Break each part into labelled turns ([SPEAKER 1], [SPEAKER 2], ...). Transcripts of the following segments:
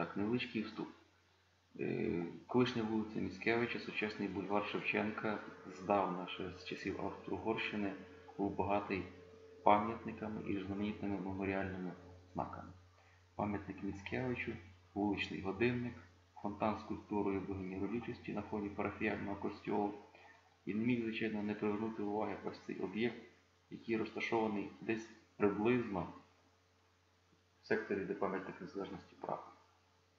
[SPEAKER 1] Так, невеличкий вступ. Е, Колишня вулиця Міцкевича, сучасний бульвар Шевченка, здавна ще з часів Австро-Угорщини, був багатий пам'ятниками і різноманітними меморіальними знаками. Пам'ятник Міцкевичу, вуличний годинник, фонтан з культурою богині родючості на фоні парафіяльного костьолу. І не міг, звичайно, не привернути уваги ось цей об'єкт, який розташований десь приблизно в секторі, де пам'ятник незалежності права.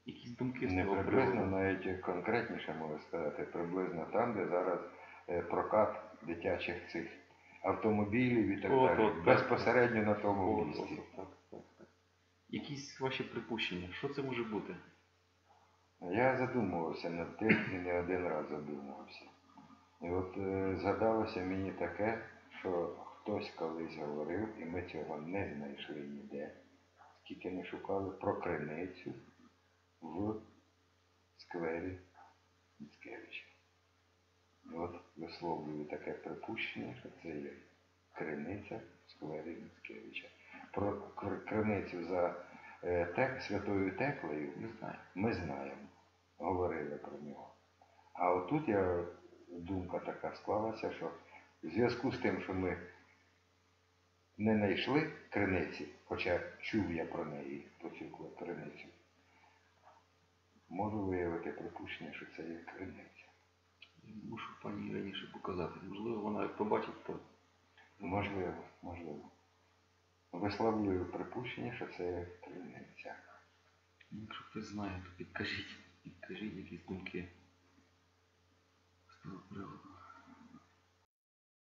[SPEAKER 1] Якісь думки з
[SPEAKER 2] Не приблизно,
[SPEAKER 1] приводу?
[SPEAKER 2] навіть конкретніше можу сказати, приблизно там, де зараз е, прокат дитячих цих автомобілів і так далі.
[SPEAKER 1] так.
[SPEAKER 2] Безпосередньо на тому
[SPEAKER 1] От,
[SPEAKER 2] місці.
[SPEAKER 1] так, так, так. Якісь ваші припущення? Що це може бути?
[SPEAKER 2] Я задумувався над тим і не один раз задумувався. І от е, згадалося мені таке, що хтось колись говорив, і ми цього не знайшли ніде, скільки ми шукали про криницю в сквері Міцкевича. І от висловлюю таке припущення, що це є криниця в сквері Міцкевича. Про криницю за е, тек, святою Теклею
[SPEAKER 1] Не знаю.
[SPEAKER 2] ми знаємо, говорили про нього. А отут я, думка така склалася, що в зв'язку з тим, що ми не знайшли криниці, хоча чув я про неї, про цю криницю, можу виявити припущення, що це є криниця.
[SPEAKER 1] Мушу пані раніше показати. Можливо, вона як побачить, то
[SPEAKER 2] Можливо, можливо. Висловлюю припущення, що це є криниця.
[SPEAKER 1] якщо хтось знає, то підкажіть. Підкажіть якісь думки.